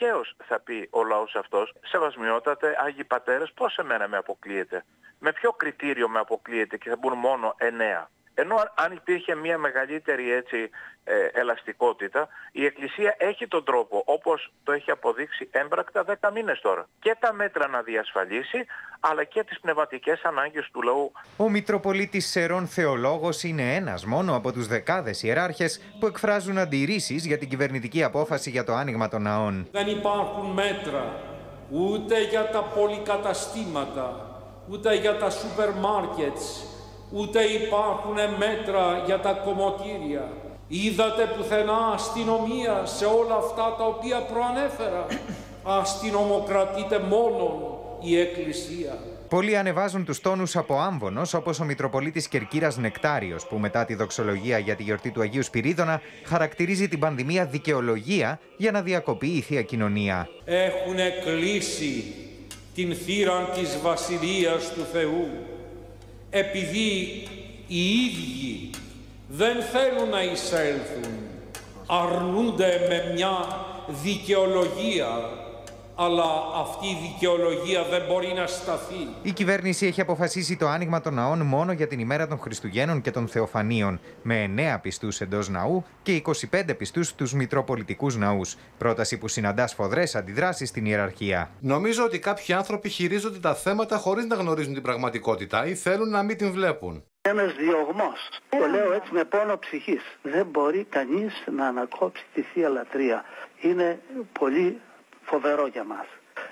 δικαίως θα πει ο λαός αυτός, σεβασμιότατε Άγιοι Πατέρες, πώς εμένα με αποκλείεται; Με ποιο κριτήριο με αποκλείεται και θα μπουν μόνο εννέα; Ενώ αν υπήρχε μια μεγαλύτερη έτσι, ε, ελαστικότητα, η Εκκλησία έχει τον τρόπο, όπως το έχει αποδείξει έμπρακτα 10 μήνες τώρα, και τα μέτρα να διασφαλίσει, αλλά και τις πνευματικές ανάγκες του λαού. Ο Μητροπολίτης Σερών Θεολόγος είναι ένας μόνο από τους δεκάδες ιεράρχες που εκφράζουν αντιρρήσεις για την κυβερνητική απόφαση για το άνοιγμα των ναών. Δεν υπάρχουν μέτρα ούτε για τα πολυκαταστήματα, ούτε για τα σούπερ μάρκετς, ούτε υπάρχουν μέτρα για τα κομμωτήρια. Είδατε πουθενά αστυνομία σε όλα αυτά τα οποία προανέφερα. Αστυνομοκρατείται μόνο η Εκκλησία. Πολλοί ανεβάζουν τους τόνους από άμβονος, όπως ο Μητροπολίτης Κερκύρας Νεκτάριος, που μετά τη δοξολογία για τη γιορτή του Αγίου Σπυρίδωνα χαρακτηρίζει την πανδημία δικαιολογία για να διακοπεί η Θεία Κοινωνία. Έχουν κλείσει την θύραν της Βασιλείας του Θεού επειδή οι ίδιοι δεν θέλουν να εισέλθουν, αρνούνται με μια δικαιολογία αλλά αυτή η δικαιολογία δεν μπορεί να σταθεί. Η κυβέρνηση έχει αποφασίσει το άνοιγμα των ναών μόνο για την ημέρα των Χριστουγέννων και των Θεοφανίων, με 9 πιστούς εντός ναού και 25 πιστούς στου Μητροπολιτικούς ναούς. Πρόταση που συναντά σφοδρές αντιδράσεις στην ιεραρχία. Νομίζω ότι κάποιοι άνθρωποι χειρίζονται τα θέματα χωρίς να γνωρίζουν την πραγματικότητα ή θέλουν να μην την βλέπουν. Ένας διωγμός. Το λέω έτσι με πόνο ψυχής. Δεν μπορεί κανείς να ανακόψει τη θεία λατρεία. Είναι πολύ φοβερό για μας.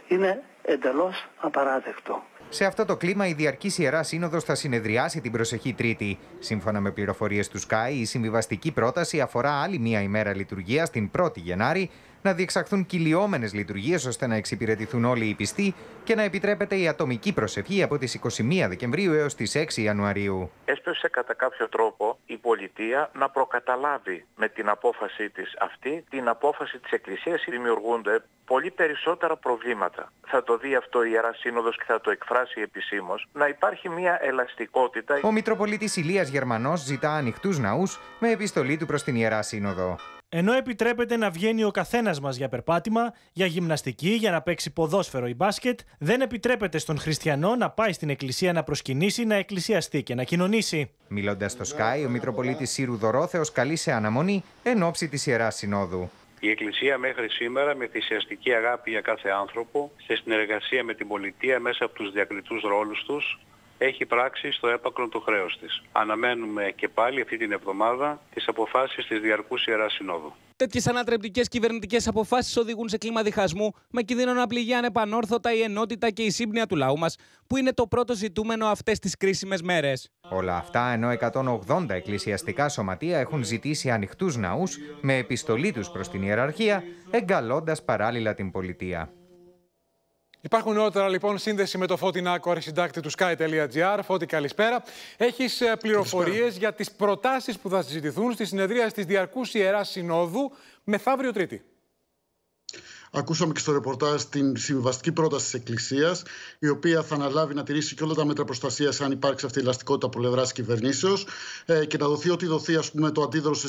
Είναι εντελώς απαράδεκτο. Σε αυτό το κλίμα, η Διαρκής Ιερά Σύνοδος θα συνεδριάσει την προσεχή Τρίτη. Σύμφωνα με πληροφορίες του ΣΚΑΙ, η συμβιβαστική πρόταση αφορά άλλη μία ημέρα λειτουργίας την 1η Γενάρη, να διεξαχθούν κυλιόμενες λειτουργίες ώστε να εξυπηρετηθούν όλοι οι πιστοί και να επιτρέπεται η ατομική προσευχή από τις 21 Δεκεμβρίου έως τις 6 Ιανουαρίου. Έσπευσε κατά κάποιο τρόπο η πολιτεία να προκαταλάβει με την απόφαση της αυτή την απόφαση της Εκκλησίας. Δημιουργούνται πολύ περισσότερα προβλήματα. Θα το δει αυτό η Ιερά Σύνοδος και θα το εκφράσει επισήμως. Να υπάρχει μια ελαστικότητα. Ο Μητροπολίτης Ηλίας Γερμανός ζητά ανοιχτούς ναούς με επιστολή του προς την Ιερά Σύνοδο. Ενώ επιτρέπεται να βγαίνει ο καθένας μας για περπάτημα, για γυμναστική, για να παίξει ποδόσφαιρο ή μπάσκετ, δεν επιτρέπεται στον χριστιανό να πάει στην εκκλησία να προσκυνήσει, να εκκλησιαστεί και να κοινωνήσει. Μιλώντας στο Sky, ο Μητροπολίτης Σύρου Δωρόθεος καλεί σε αναμονή εν ώψη της ιεράς συνόδου. Η Εκκλησία μέχρι σήμερα με θυσιαστική αγάπη για κάθε άνθρωπο, σε συνεργασία με την πολιτεία μέσα από τους διακριτούς ρόλους τους, έχει πράξει στο έπακρο του χρέους της. Αναμένουμε και πάλι αυτή την εβδομάδα τις αποφάσεις της Διαρκούς Ιεράς Συνόδου. Τέτοιες ανατρεπτικές κυβερνητικές αποφάσεις οδηγούν σε κλίμα διχασμού, με κίνδυνο να πληγεί ανεπανόρθωτα η ενότητα και η σύμπνοια του λαού μας, που είναι το πρώτο ζητούμενο αυτές τις κρίσιμες μέρες. Όλα αυτά ενώ 180 εκκλησιαστικά σωματεία έχουν ζητήσει ανοιχτούς ναούς με επιστολή τους προς την ιεραρχία, εγκαλώντας παράλληλα την πολιτεία. Υπάρχουν νεότερα λοιπόν σύνδεση με το Φώτη Νάκο, αρχισυντάκτη του sky.gr. Φώτη, καλησπέρα. Έχεις πληροφορίες για τις προτάσεις που θα συζητηθούν στη συνεδρία της Διαρκούς Ιεράς Συνόδου μεθαύριο Τρίτη. Ακούσαμε και στο ρεπορτάζ την συμβαστική πρόταση της Εκκλησίας, η οποία θα αναλάβει να τηρήσει και όλα τα μέτρα προστασίας, αν υπάρξει αυτή η ελαστικότητα από πλευράς κυβερνήσεως, ε, και να δοθεί ό,τι δοθεί, ας πούμε, το αντίδρομο σε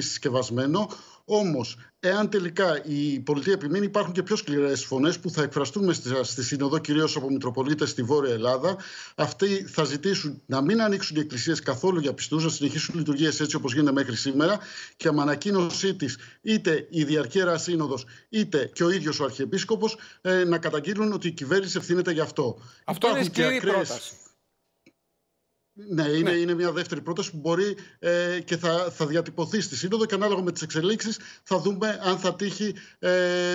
συσκευασμένο. Όμως, εάν τελικά η πολιτεία επιμείνει, υπάρχουν και πιο σκληρές φωνές που θα εκφραστούν στη Σύνοδο, κυρίως από Μητροπολίτες στη Βόρεια Ελλάδα. Αυτοί θα ζητήσουν να μην ανοίξουν οι εκκλησίες καθόλου για πιστούς, να συνεχίσουν λειτουργίες έτσι όπως γίνεται μέχρι σήμερα και με ανακοίνωσή της είτε η Διαρκέρα Σύνοδος είτε και ο ίδιος ο Αρχιεπίσκοπος ε, να καταγγείλουν ότι η κυβέρνηση ευθύνεται γι' αυτό. Αυτό είναι σκληρή πρόταση. Ναι, είναι, ναι. είναι μια δεύτερη πρόταση που μπορεί ε, και θα, θα διατυπωθεί στη Σύνοδο και ανάλογα με τις εξελίξεις θα δούμε αν θα τύχει, ε,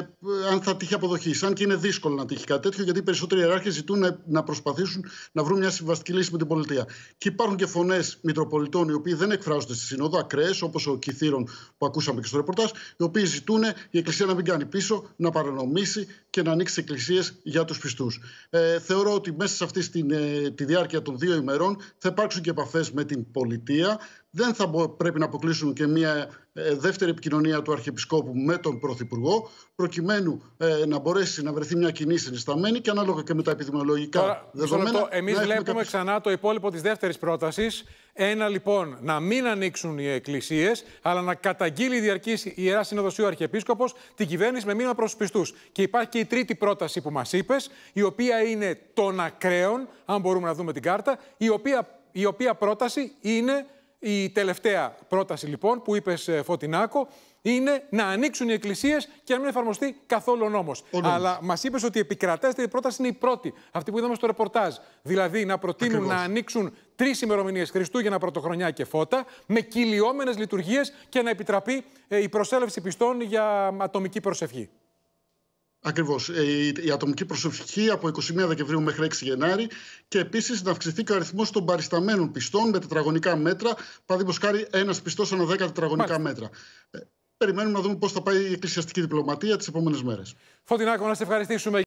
αν θα τύχει αποδοχή. Αν και είναι δύσκολο να τύχει κάτι τέτοιο, γιατί οι περισσότεροι ιεράρχες ζητούν να, να, προσπαθήσουν να βρουν μια συμβαστική λύση με την πολιτεία. Και υπάρχουν και φωνές Μητροπολιτών οι οποίοι δεν εκφράζονται στη Σύνοδο, ακραίες, όπως ο Κιθήρων που ακούσαμε και στο ρεπορτάζ, οι οποίοι ζητούν η Εκκλησία να μην κάνει πίσω, να παρανομήσει και να ανοίξει εκκλησίες για τους πιστούς. Ε, θεωρώ ότι μέσα σε αυτή τη, ε, τη διάρκεια των δύο ημερών θα υπάρξουν και επαφές με την πολιτεία. Δεν θα πρέπει να αποκλείσουν και μια ε, δεύτερη επικοινωνία του Αρχιεπισκόπου με τον Πρωθυπουργό, προκειμένου ε, να μπορέσει να βρεθεί μια κοινή συνισταμένη και ανάλογα και με τα επιδημιολογικά Τώρα, δεδομένα. Εμείς βλέπουμε κάποιες... ξανά το υπόλοιπο της δεύτερης πρότασης. Ένα λοιπόν, να μην ανοίξουν οι εκκλησίες, αλλά να καταγγείλει η διαρκή ιερά συνοδοσία ο Αρχιεπίσκοπος την κυβέρνηση με μήνυμα προς τους πιστούς. Και υπάρχει και η τρίτη πρόταση που μας είπες, η οποία είναι των ακραίων, αν μπορούμε να δούμε την κάρτα, η οποία, η οποία πρόταση είναι η τελευταία πρόταση λοιπόν που είπες Φωτεινάκο είναι να ανοίξουν οι εκκλησίες και να μην εφαρμοστεί καθόλου ο νόμος. Αλλά μας είπες ότι η επικρατέστερη πρόταση είναι η πρώτη, αυτή που είδαμε στο ρεπορτάζ. Δηλαδή να προτείνουν Ακριβώς. να ανοίξουν τρεις ημερομηνίες Χριστούγεννα, Πρωτοχρονιά και Φώτα, με κυλιόμενες λειτουργίες και να επιτραπεί ε, η προσέλευση πιστών για ατομική προσευχή. Ακριβώς. Ε, η, ατομική προσοχή από 21 Δεκεμβρίου μέχρι 6 Γενάρη και επίσης να αυξηθεί και ο αριθμός των παρισταμένων πιστών με τετραγωνικά μέτρα. Παραδείγματος χάρη, ένας πιστός ανά 10 τετραγωνικά μέτρα. Ε, περιμένουμε να δούμε πώς θα πάει η εκκλησιαστική διπλωματία τις επόμενες μέρες. Φωτεινάκο, να σε ευχαριστήσουμε.